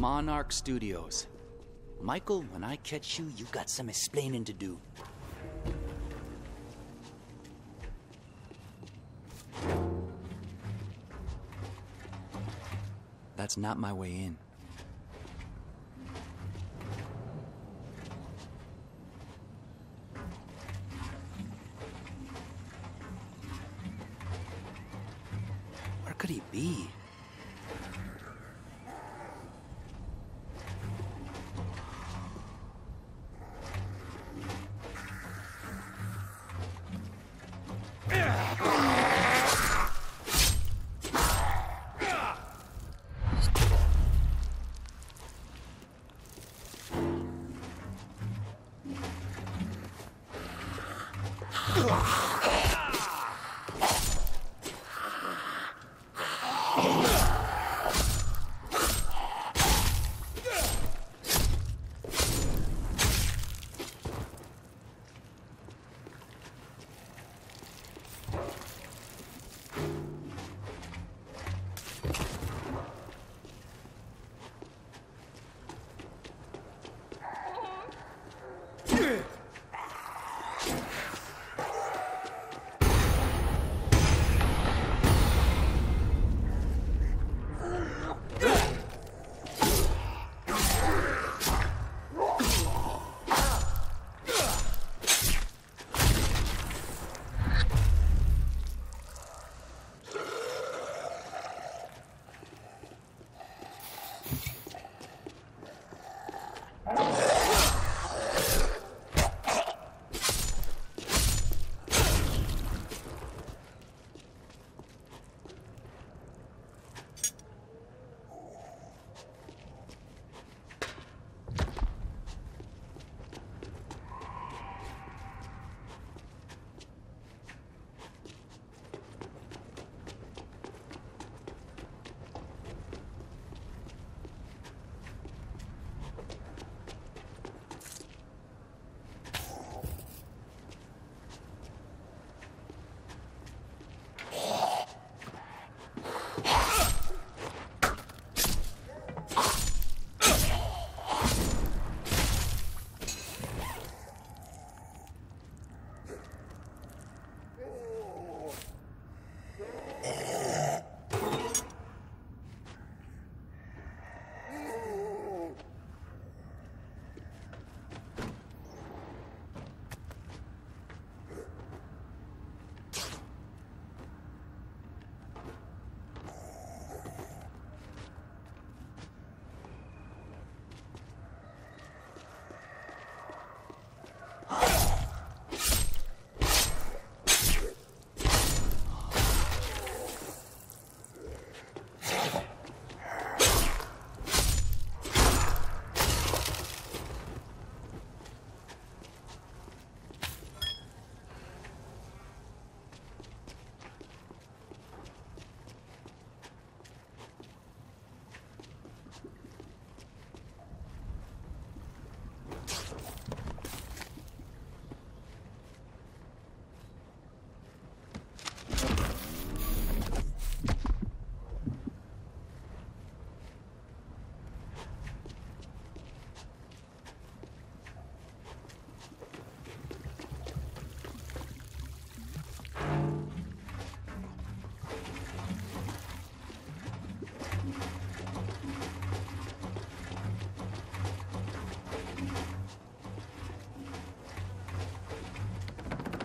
Monarch Studios. Michael, when I catch you, you got some explaining to do. That's not my way in.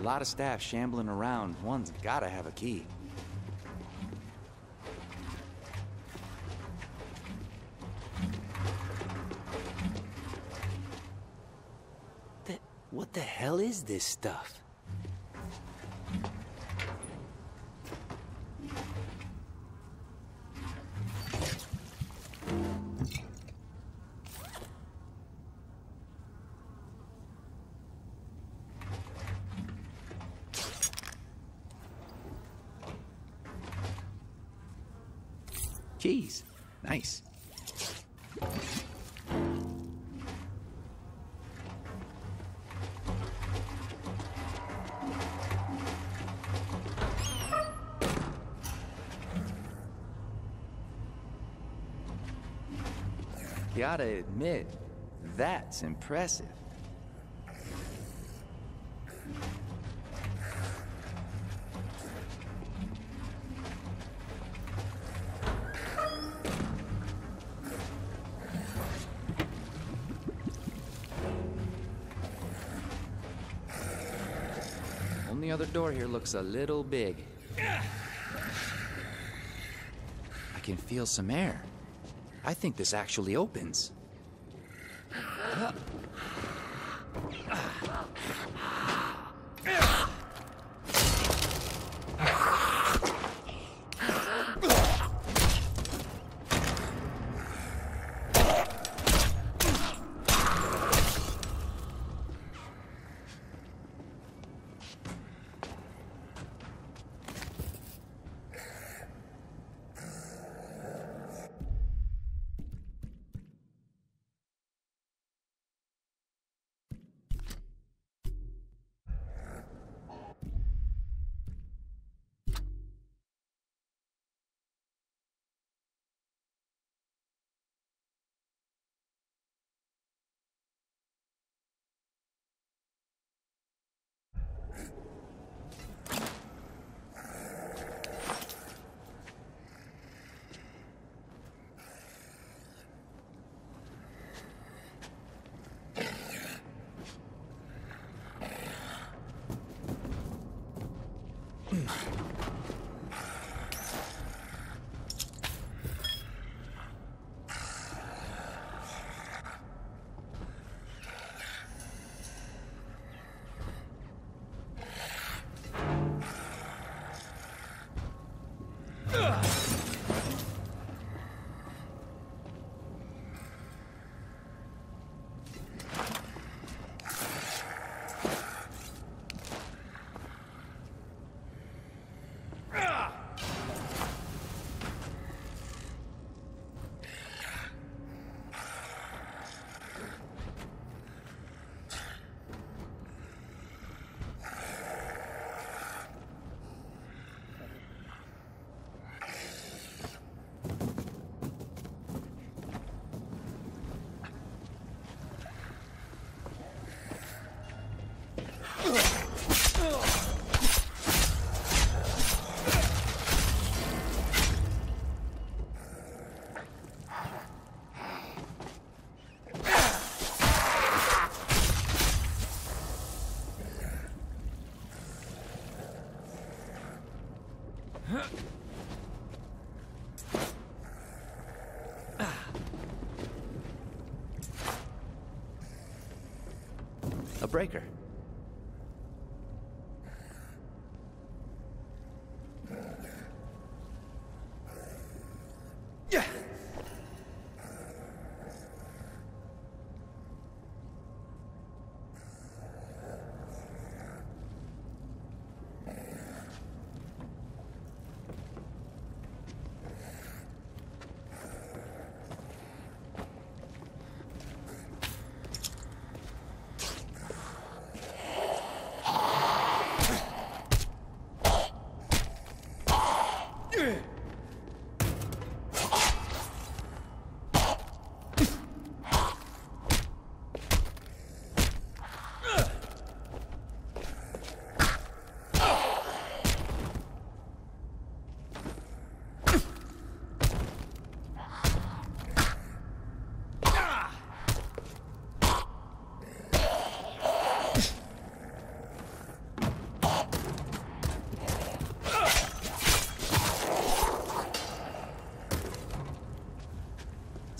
Lot of staff shambling around. One's gotta have a key. The, what the hell is this stuff? Gotta admit, that's impressive. Only other door here looks a little big. I can feel some air. I think this actually opens. A breaker. Yeah.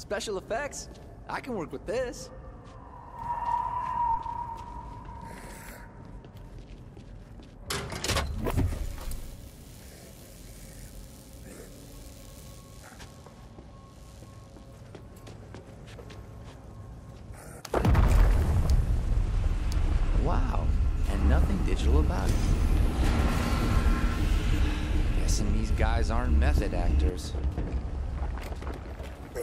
Special effects? I can work with this.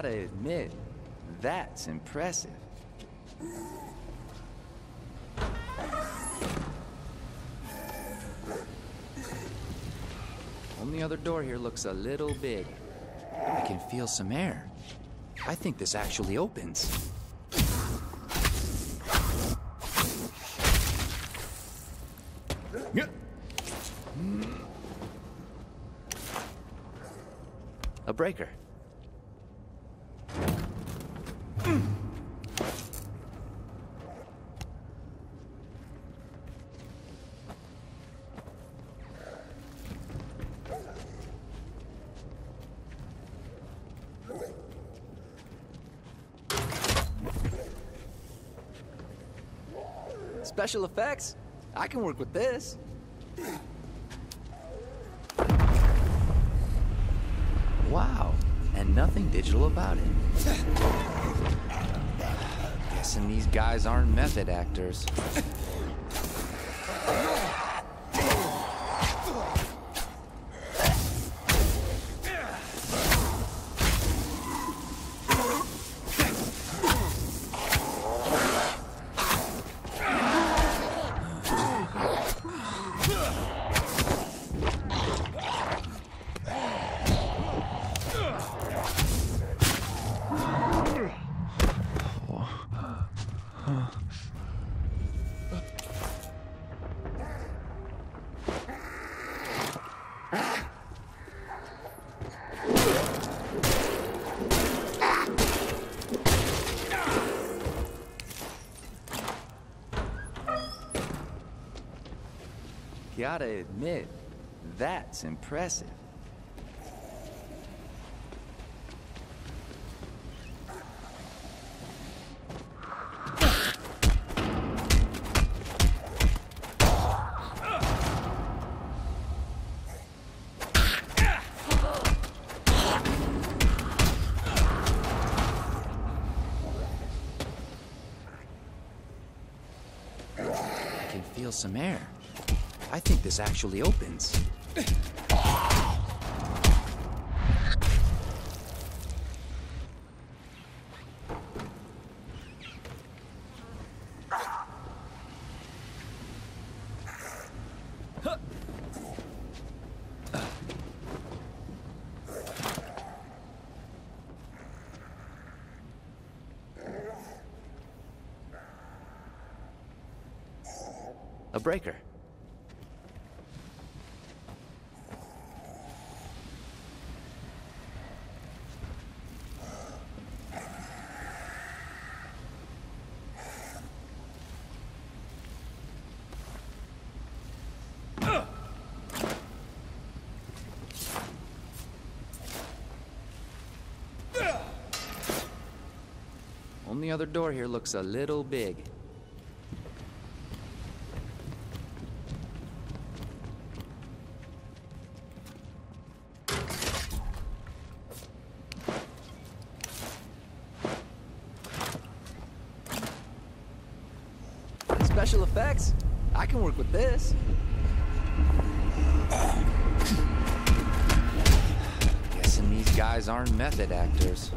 Gotta admit, that's impressive. Only other door here looks a little big. I can feel some air. I think this actually opens. Hmm. A breaker. Special effects? I can work with this. Wow, and nothing digital about it. Guessing these guys aren't method actors. Gotta admit, that's impressive. I can feel some air. I think this actually opens. A breaker. Only other door here looks a little big. Special effects? I can work with this. Guessing these guys aren't method actors.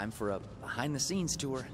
Time for a behind the scenes tour.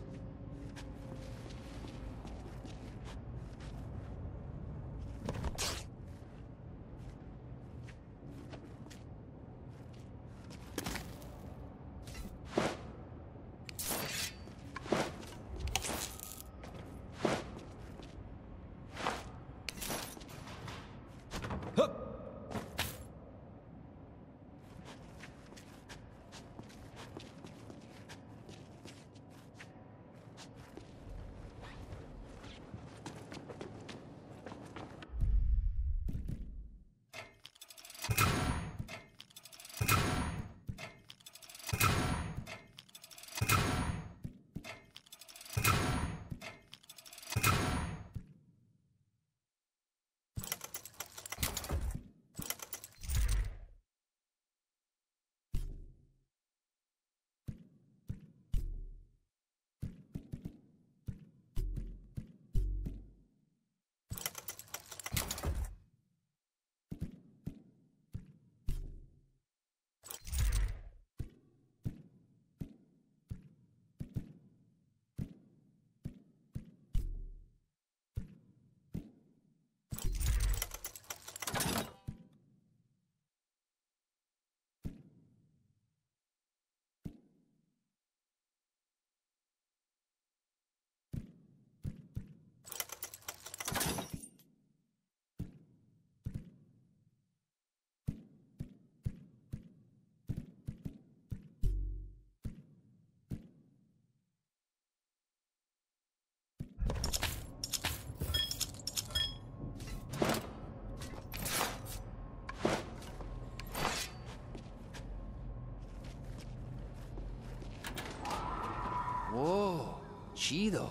Whoa, chido.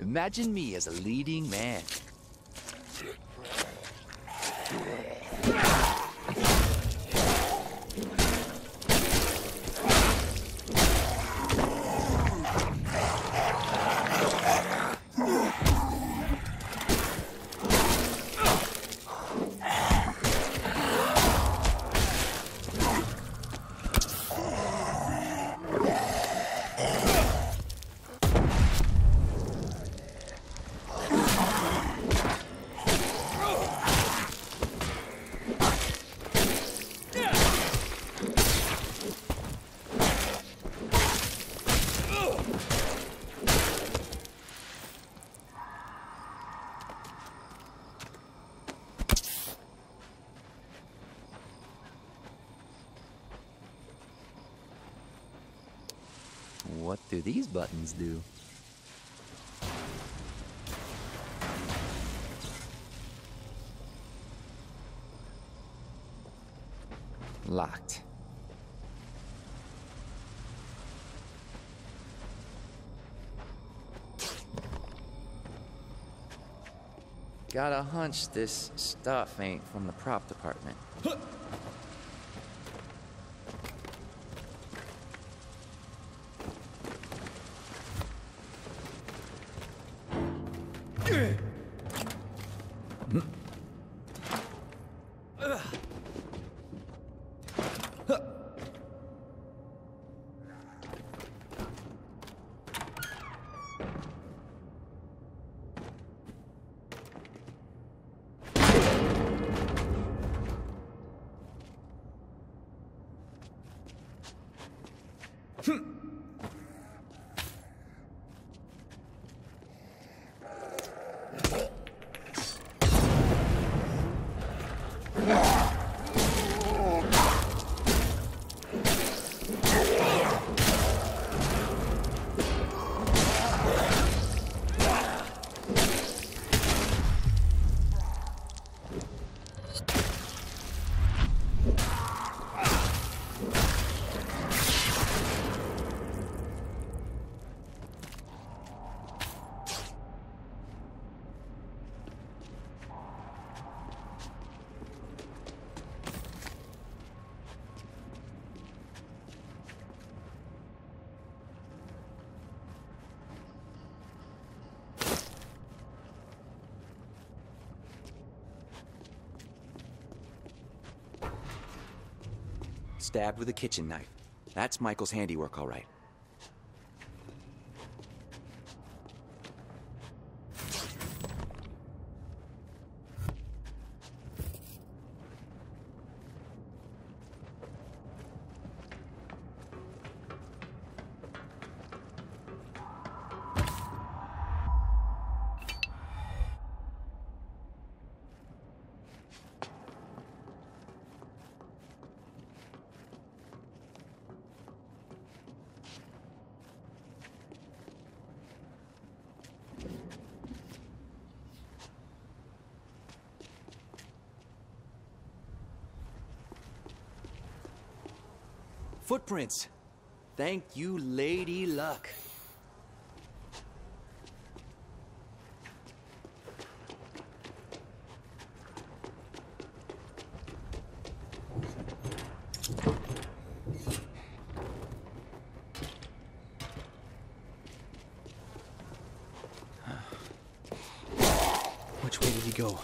Imagine me as a leading man. What do these buttons do? Locked. got a hunch this stuff ain't from the prop department. Stabbed with a kitchen knife. That's Michael's handiwork, all right. Footprints. Thank you, Lady Luck. Which way did he go?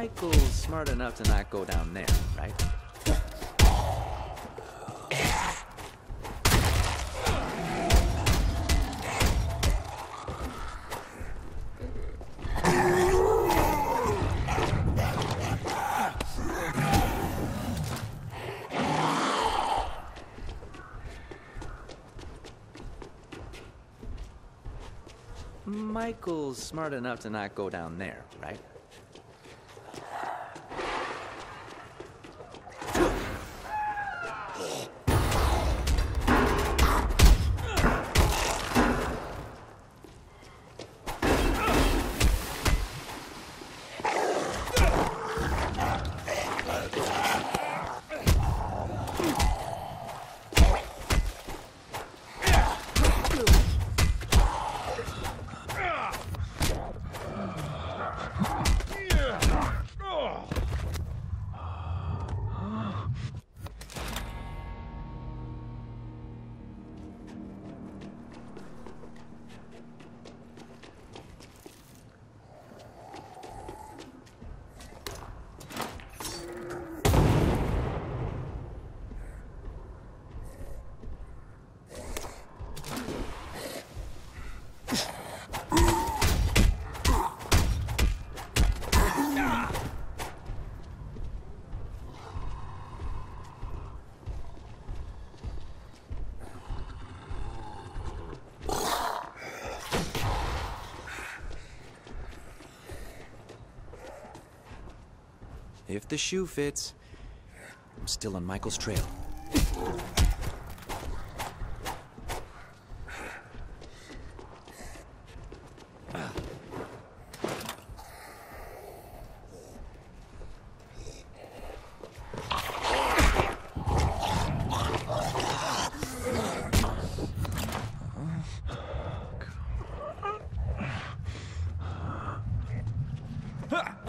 Michael's smart enough to not go down there, right? Michael's smart enough to not go down there, right? The shoe fits, I'm still on Michael's trail. Three.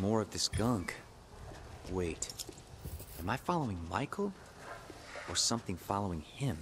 More of this gunk. Wait. Am I following Michael? Or something following him?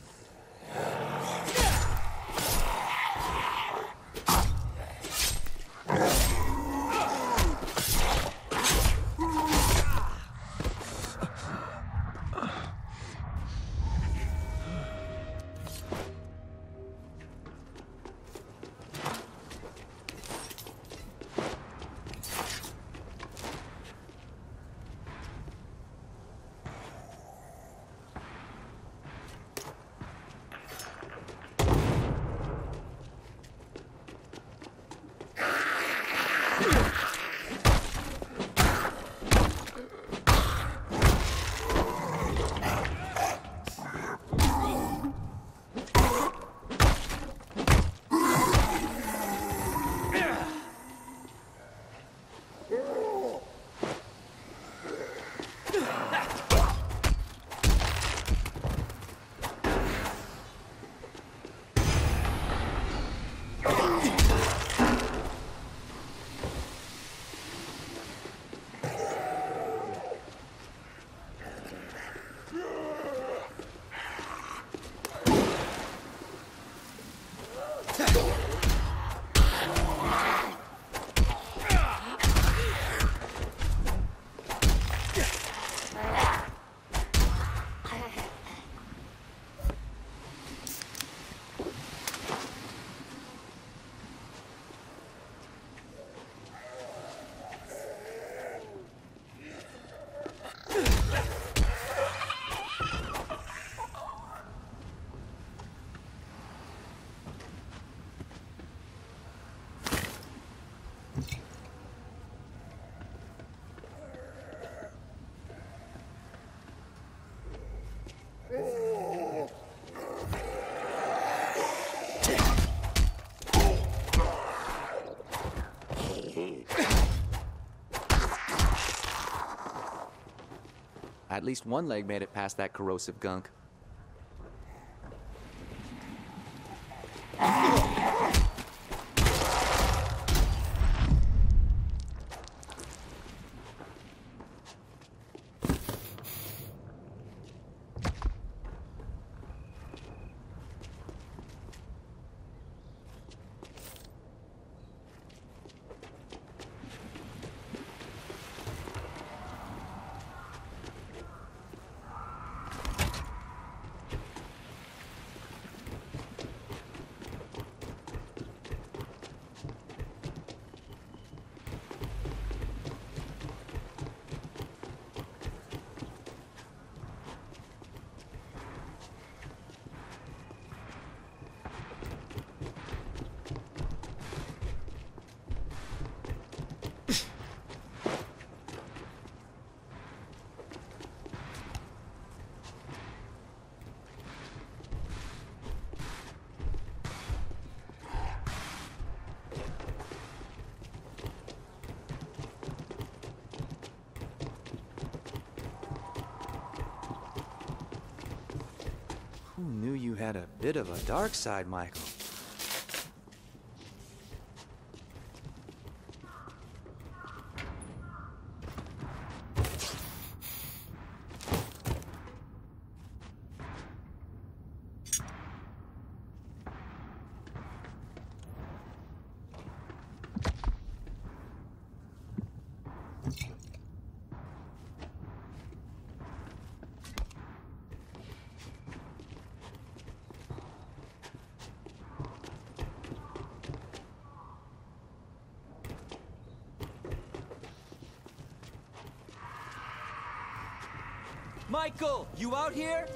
At least one leg made it past that corrosive gunk. Who knew you had a bit of a dark side, Michael? Michael, you out here?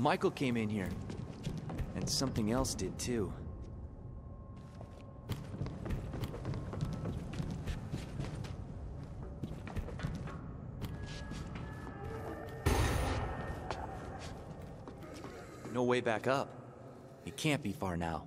Michael came in here. And something else did too. No way back up. It can't be far now.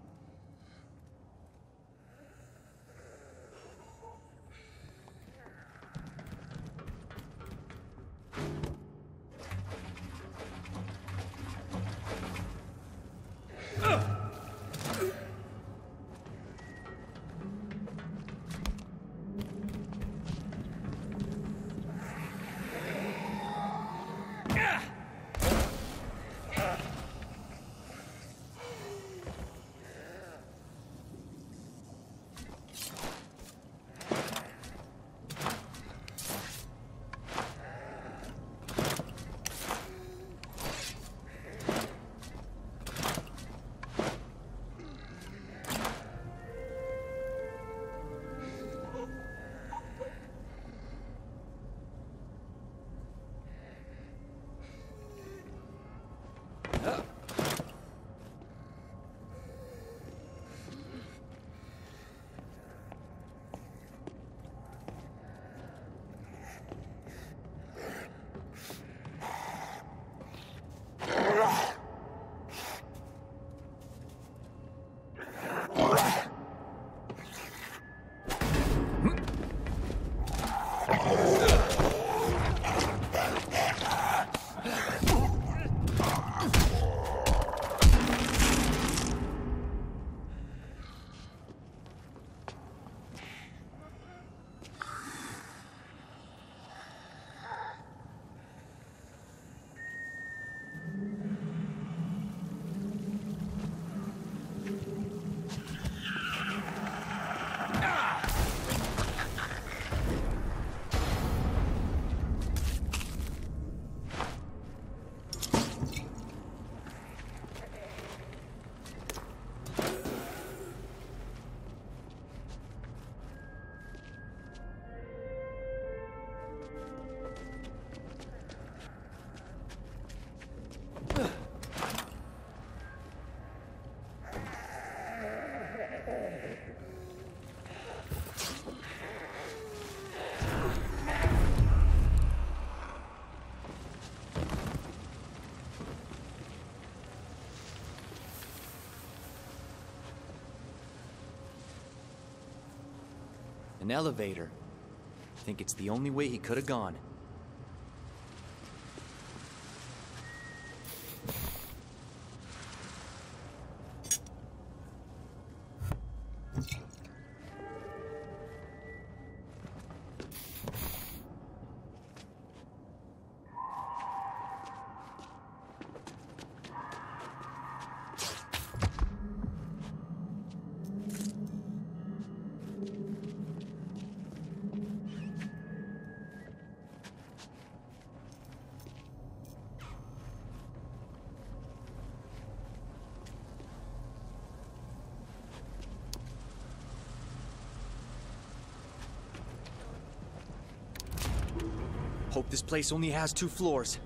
An elevator. I think it's the only way he could have gone. Hope this place only has two floors.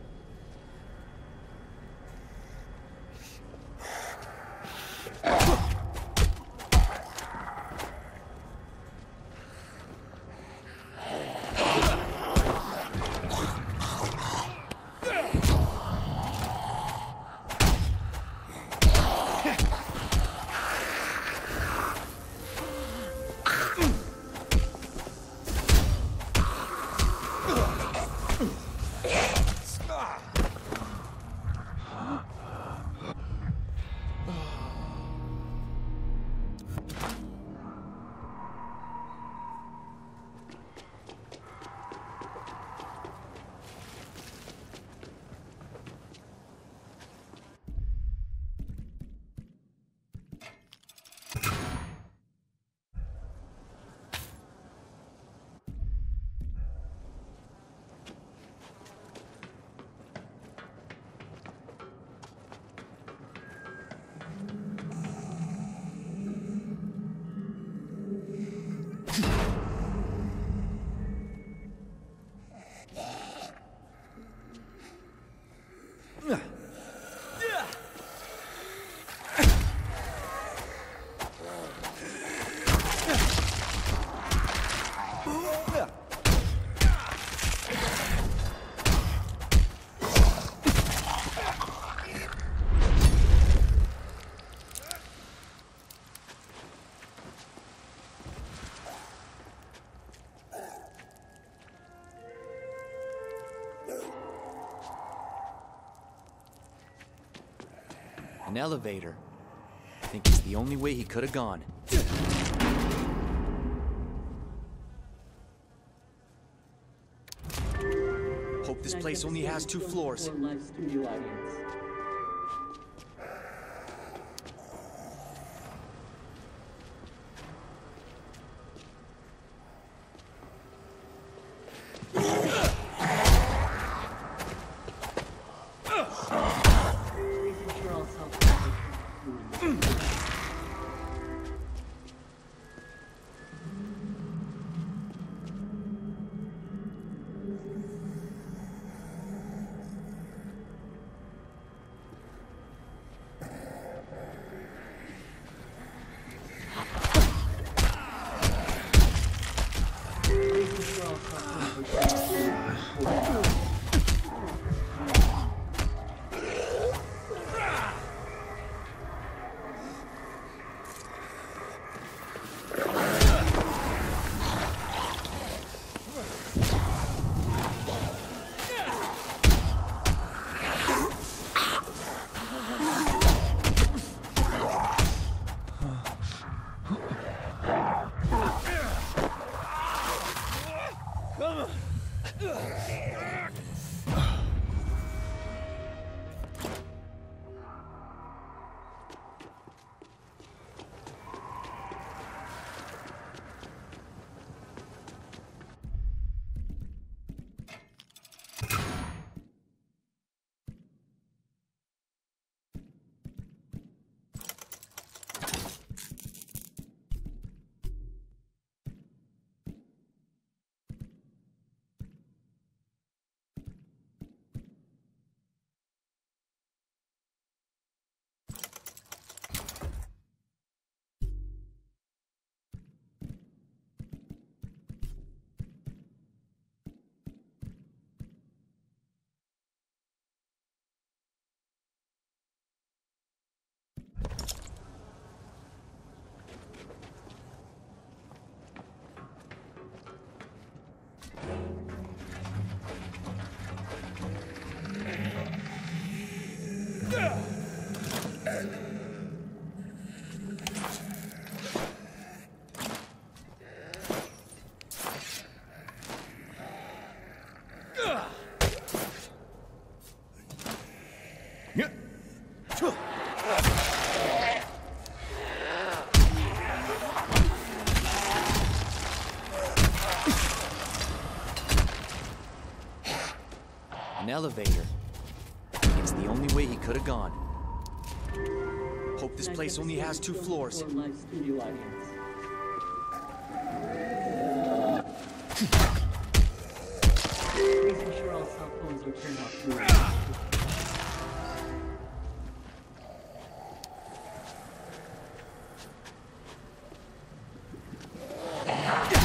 An elevator. I think it's the only way he could have gone. Hope this place only has two floors. Elevator. It's the only way he could have gone. Hope this place only has two floors.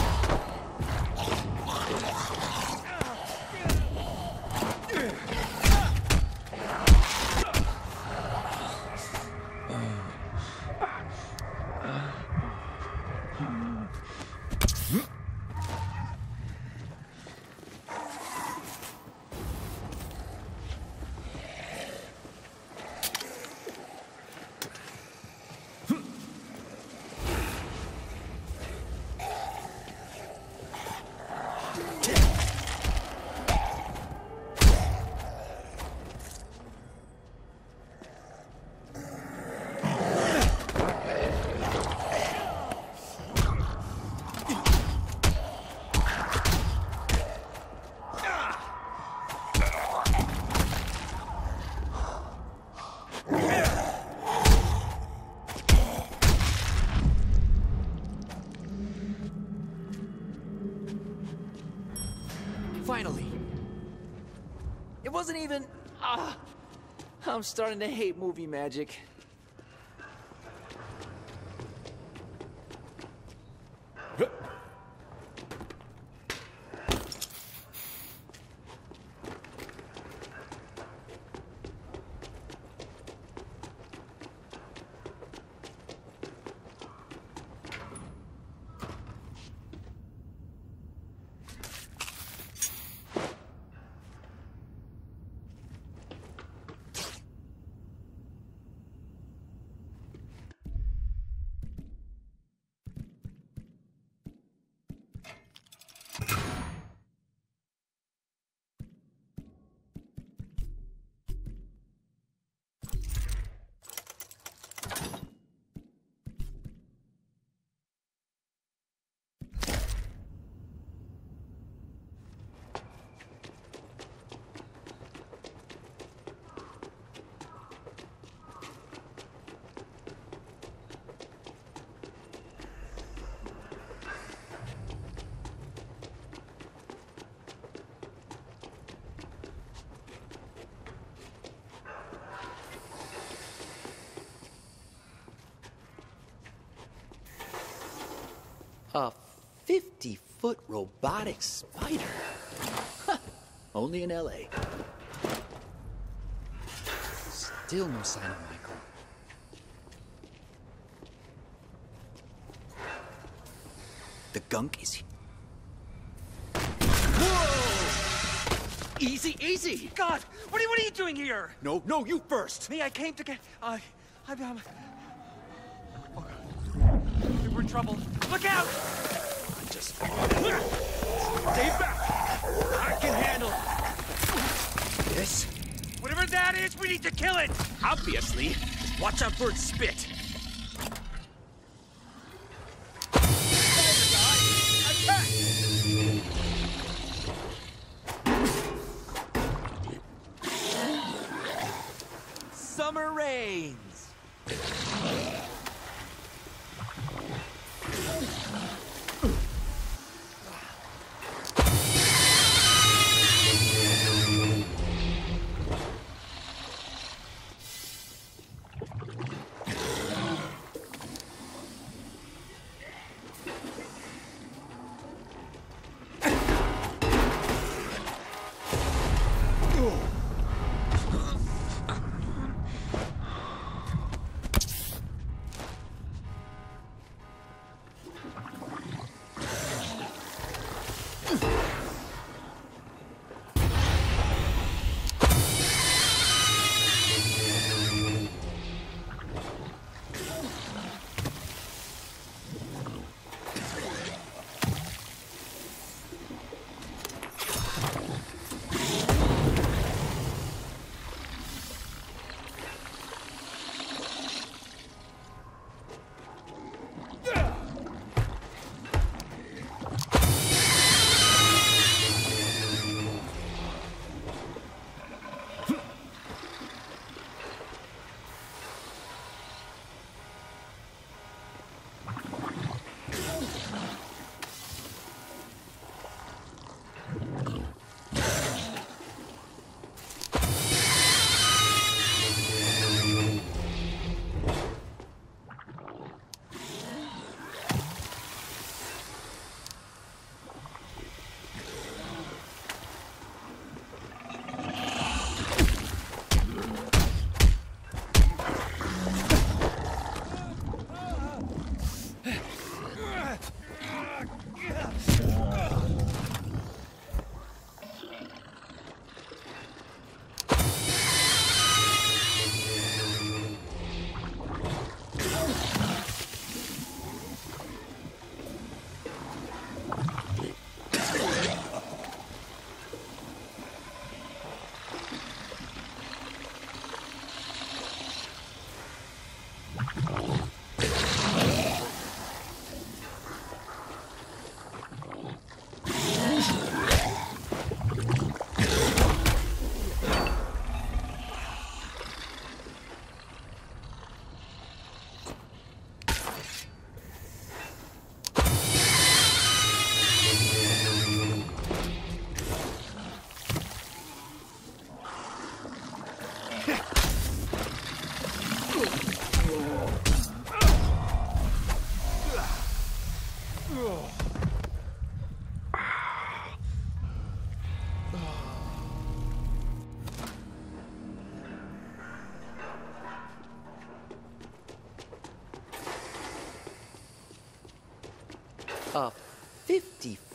I'm starting to hate movie magic. A 50 foot robotic spider. Huh, Only in LA. Still no sign of Michael. The gunk is. here. Easy, easy! God, what are, you- what are you doing here? No, no, you first! Me, I came to get. Uh, I, um. Oh God. We're in trouble. Look out! Just. Stay back! I can handle. This? Whatever that is, we need to kill it! Obviously. Watch out for its spit.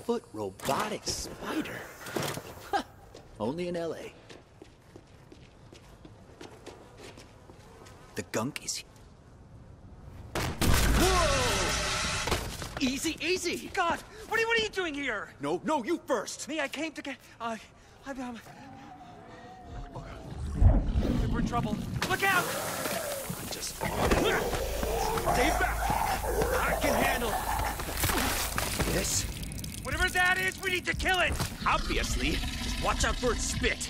Foot robotic spider. Huh. Only in LA. The gunk is. Whoa! Easy, easy! God, what are, you- what are you doing here? No, no, you first! Me, I came to get. I. I. Um, oh, We're in trouble. Look out! Just stay back! I can handle this. Whatever that is, we need to kill it! Obviously, just watch out for its spit.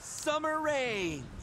Summer rains!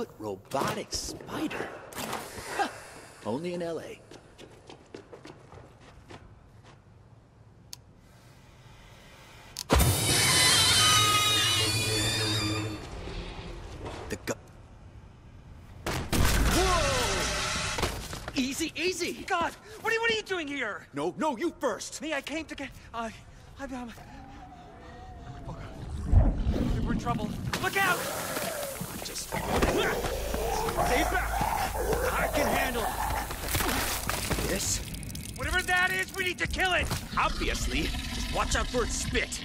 Foot robotic spider. Huh. Only in LA. The gu- Whoa! Easy, easy! God, what are, you- what are you doing here? No, no, you first! Me, I came to get. I. I. Um, oh, God. We're in trouble. Look out! Stay back! I can handle it. this. Whatever that is, we need to kill it! Obviously, just watch out for its spit.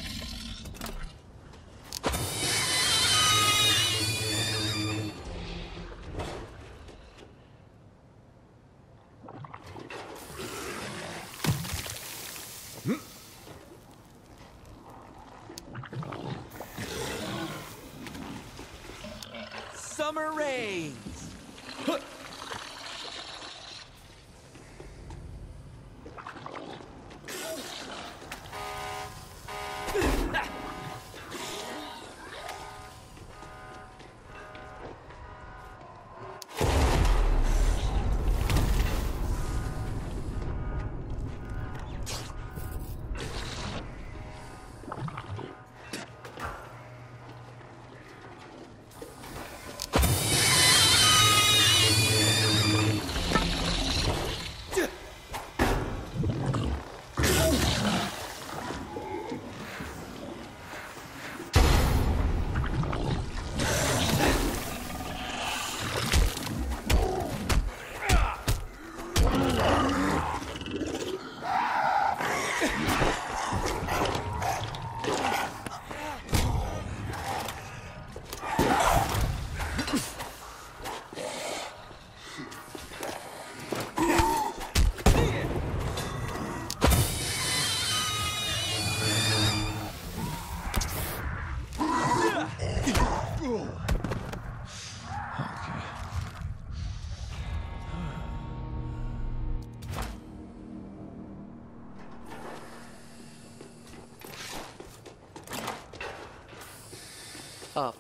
A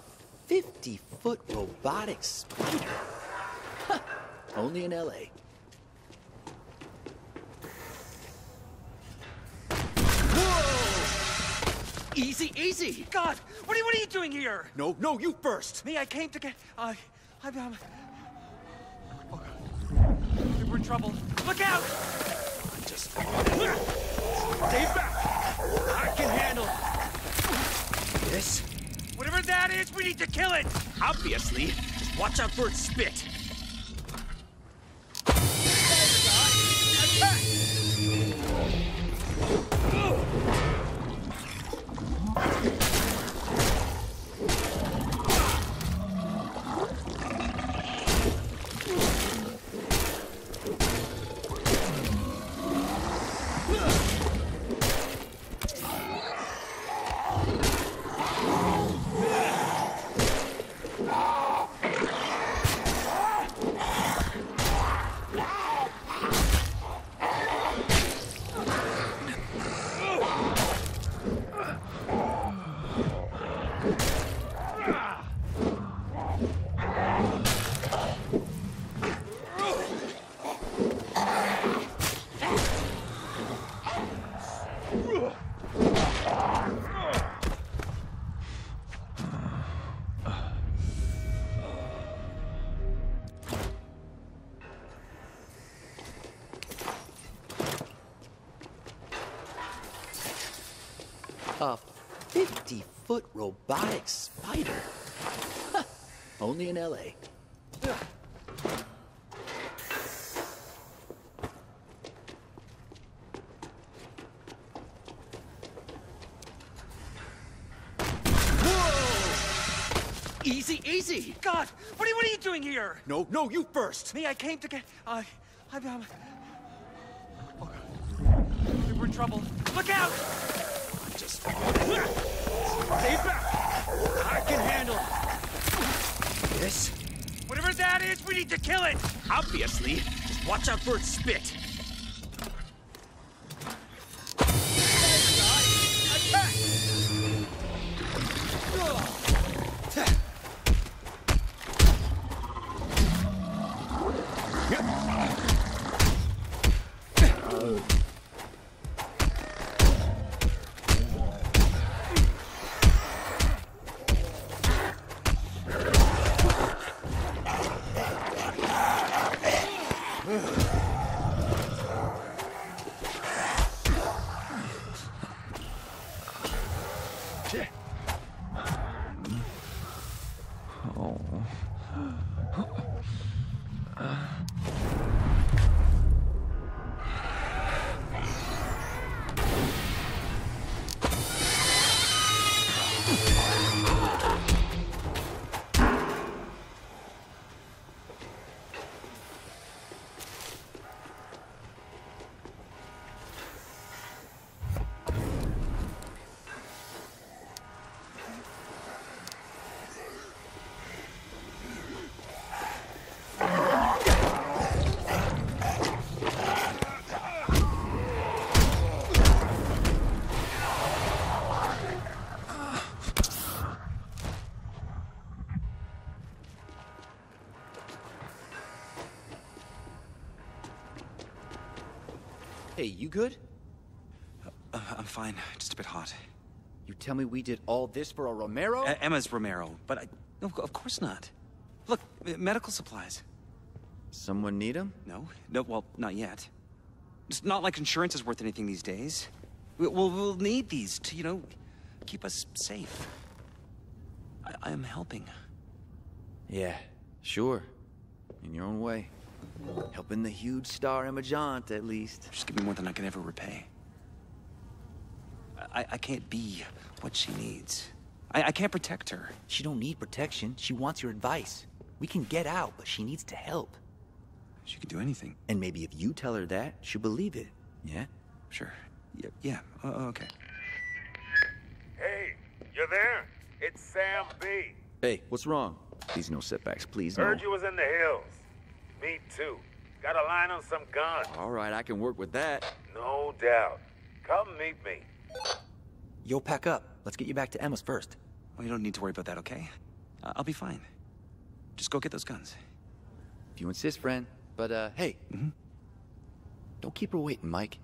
50 foot robotic spider. Huh. Only in LA. Easy, easy! God, what are, you- what are you doing here? No, no, you first! Me, I came to get. I. I. Um, oh, God. We're in trouble. Look out! I just stay back! I can handle this that is, we need to kill it! Obviously. Just watch out for its spit. In LA. Easy, easy. God, what are, you- what are you doing here? No, no, you first. Me, I came to get. Uh, I'm. Oh God. We were in trouble. Look out! I'm Just stay back. I can handle this. Whatever that is, we need to kill it! Obviously. Just watch out for its spit. Hey, you good? Uh, I'm fine. Just a bit hot. You tell me we did all this for a Romero? Emma's Romero, but I, no, of course not. Look, medical supplies. Someone need them? No, no, well, not yet. It's not like insurance is worth anything these days. We- We'll, we'll need these to, you know, keep us safe. I, I am helping. Yeah, sure. In your own way. Helping the huge star Emma Jaunt, at least. Just give me more than I can ever repay. I, I can't be what she needs. I, I can't protect her. She don't need protection. She wants your advice. We can get out, but she needs to help. She can do anything. And maybe if you tell her that, she'll believe it. Yeah? Sure. Yeah, yeah. Uh, okay. Hey, you there? It's Sam B. Hey, what's wrong? Please no setbacks, please no. Heard you was in the hills. Me too. Got a line on some guns. All right, I can work with that. No doubt. Come meet me. Yo, pack up. Let's get you back to Emma's first. Well, you don't need to worry about that, okay? Uh, I'll be fine. Just go get those guns. If you insist, friend. But, uh, hey. Don't keep her waiting, Mike.